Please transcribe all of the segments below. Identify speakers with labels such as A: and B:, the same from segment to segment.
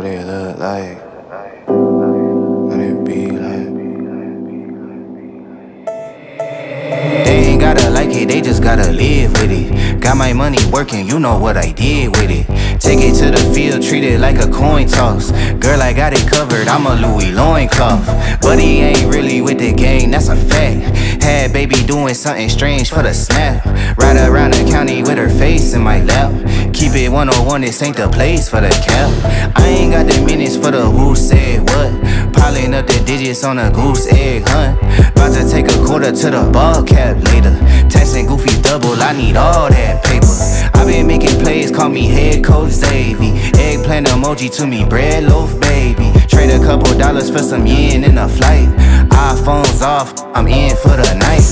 A: What it look like? It be like? They ain't gotta like it, they just gotta live with it. Got my money working, you know what I did with it. Take it to the field, treat it like a coin toss. Girl, I got it covered, I'm a Louis loincloth. But he ain't really with the gang, that's a fact. Baby doing something strange for the snap. Ride around the county with her face in my lap. Keep it 101, this ain't the place for the cap. I ain't got the minutes for the who said what. Piling up the digits on a goose egg hunt. About to take a quarter to the ball cap later. Texting Goofy double, I need all that paper. i been making plays, call me head coach Xavier. Eggplant emoji to me, bread loaf baby. A couple dollars for some yen in a flight. iPhones off, I'm in for the night.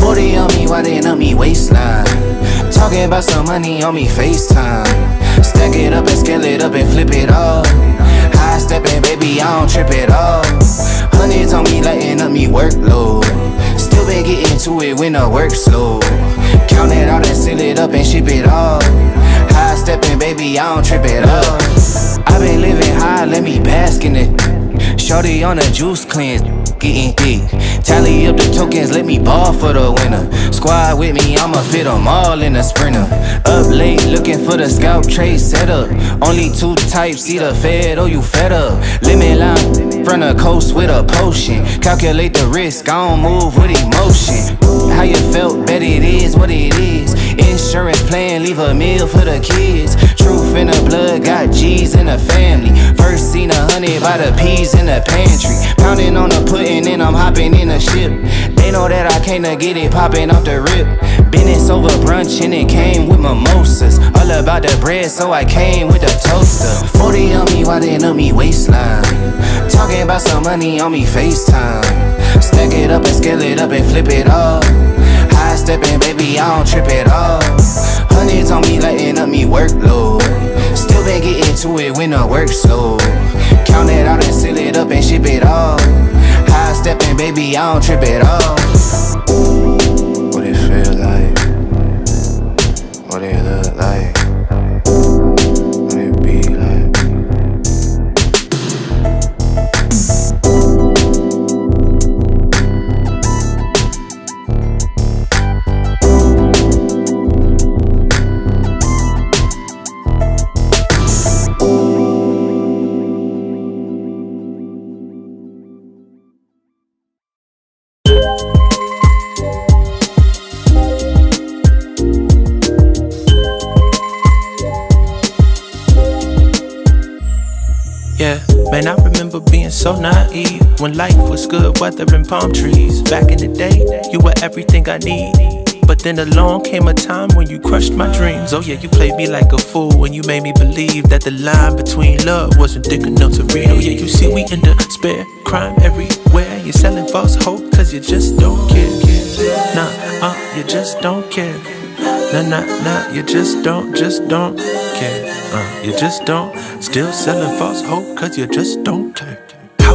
A: 40 on me, why they up me waistline? Talking about some money on me FaceTime. Stack it up and scale it up and flip it all. High stepping, baby, I don't trip at all. Hundreds on me, lighting up me workload. Still been getting to it when the work slow. Count it out and seal it up and ship it all. Stepping, baby, I don't trip at all. i been living high, let me bask in it. Shorty on a juice cleanse getting thick. Tally up the tokens, let me ball for the winner. Squad with me, I'ma fit them all in a sprinter. Up late, looking for the scout trade setup. Only two types, either fed or you fed up. Limit line, front of coast with a potion. Calculate the risk, I don't move with emotion. How you felt, bet it is what it is. Insurance plan, leave a meal for the kids. Truth in the blood, got G's in the family. First seen a hundred by the peas in the pantry. Pounding on the pudding and I'm hopping in a ship. They know that I came to get it popping off the rip. Business over brunch and it came with mimosas. All about the bread, so I came with a toaster. 40 on me, why they know me waistline? Talking about some money on me FaceTime. Stack it up and scale it up and flip it all. High stepping, baby, I don't trip at all. Hundreds on me, lighting up me workload. Still been getting to it when the work slow. Count it out and seal it up and ship it all. High stepping, baby, I don't trip at all. What it feel like? What it look
B: so naive when life was good, weather and palm trees. Back in the day, you were everything I need. But then along came a time when you crushed my dreams. Oh, yeah, you played me like a fool when you made me believe that the line between love wasn't thick enough to read. Oh, yeah, you see, we in despair, crime everywhere. You're selling false hope cause you just don't care. Nah, uh, you just don't care. Nah, nah, nah, you just don't, just don't care. Uh, you just don't. Still selling false hope, cause you just don't care.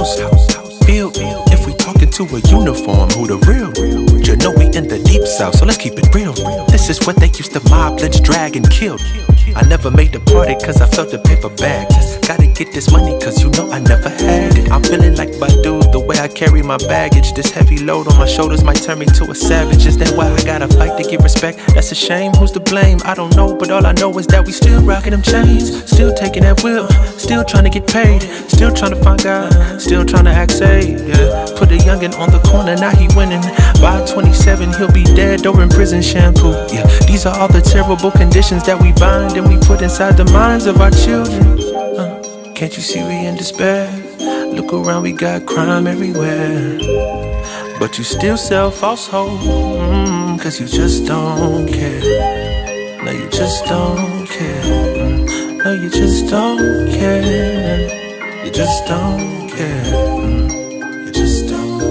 B: House. Feel, if we talking to a uniform, who the real real? You know we in the deep south, so let's keep it real. This is what they used to mob, lynch, drag, and kill. I never made the party cause I felt the paper bags. Gotta get this money cause you know I never had it. I'm feeling like Badu, the way I carry my baggage. This heavy load on my shoulders might turn me to a savage. Is that why I gotta fight to get respect? That's a shame, who's to blame? I don't know, but all I know is that we still rocking them chains. Still taking that whip, still trying to get paid. Still trying to find God, still trying to act safe. Yeah. Put a youngin' on the corner, now he winning. By 27, he'll be dead or in prison shampoo. Yeah, these are all the terrible conditions that we bind and we put inside the minds of our children. Uh, can't you see we in despair? Look around, we got crime everywhere. But you still sell false hope, mm, cause you just don't care. No, you just don't care. No, you just don't care. You just don't care. Mm.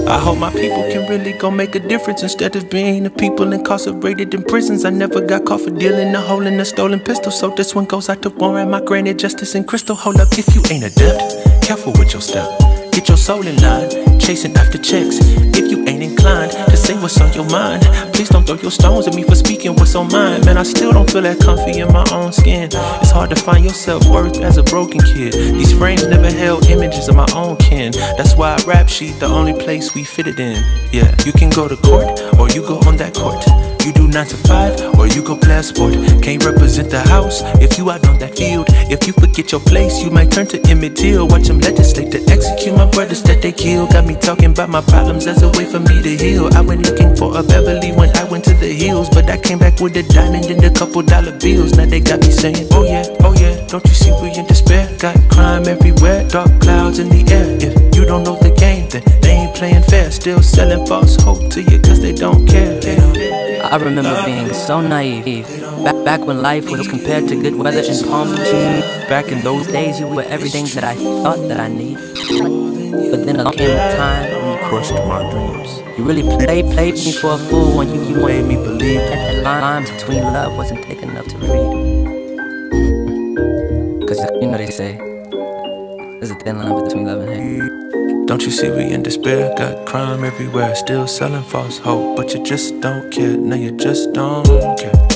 B: I hope my people can really go make a difference instead of being the people incarcerated in prisons. I never got caught for dealing a hole in a stolen pistol, so this one goes out to Warren, my granted justice and crystal. Hold up, if you ain't adept, careful with your step. Get your soul in line. Chasing after checks. If you ain't inclined to say what's on your mind, please don't throw your stones at me for speaking what's on mine. Man, I still don't feel that comfy in my own skin. It's hard to find your self worth as a broken kid. These frames never held images of my own kin. That's why rap sheet the only place we fit it in. Yeah, you can go to court or you go on that court. You do 9 to 5 or you go play a sport. Can't represent the house if you out on that field. If you forget your place, you might turn to Emmett Till. Watch them legislate to execute my brothers that they kill. Got me talking about my problems as a way for me to heal. I went looking for a Beverly when I went to the hills. But I came back with a diamond and a couple dollar bills. Now they got me saying, Oh yeah, oh yeah, don't you see we in despair? Got crime everywhere, dark clouds in the air. If you don't know the game, then they ain't playing fair. Still selling false hope to you cause they don't care. They don't.
C: I remember being so naive. Back, back when life was compared to good weather and palm trees. Back in those days, you were everything that I thought that I need. But then along came a time when you crushed my dreams. You really played, played me for a fool when you, you made me believe that the lines between love wasn't thick enough to read. Cause you know they say, there's a thin line between love and hate.
B: Don't you see we in despair? Got crime everywhere, still selling false hope, but you just don't care. No, you just don't care.